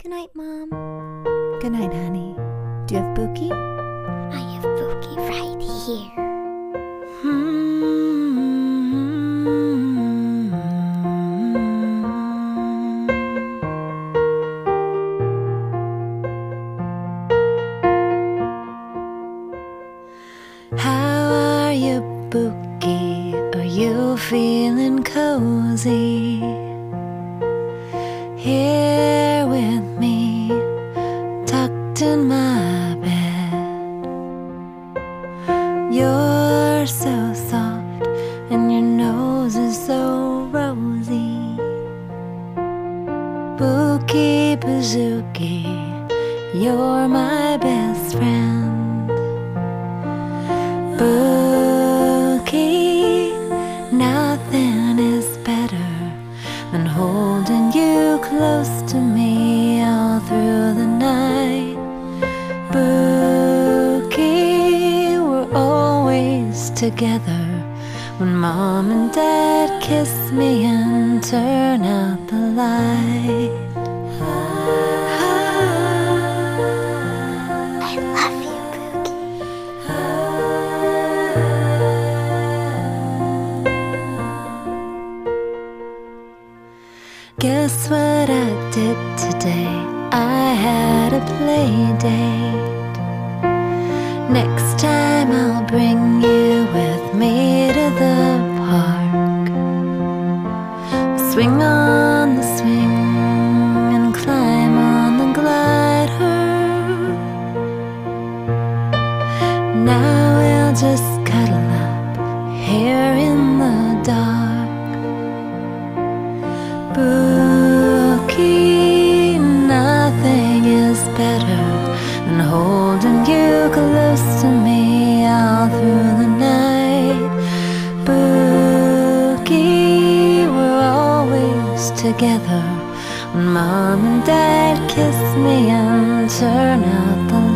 Good night, Mom. Good night, honey. Do you have Bukie? I have Bukie right here. How are you, Bukie? Are you feeling cozy? In my bed. You're so soft, and your nose is so rosy. Bukie Bazookie, you're my best friend. Together when mom and dad kiss me and turn out the light. I love you. Guess what I did today? I had a play date. Next time I'll bring you me to the park. Swing on the swing and climb on the glider. Now we'll just cuddle up here in the dark. Bukie, nothing is better than holding you close to me together. Mom and dad kiss me and turn out the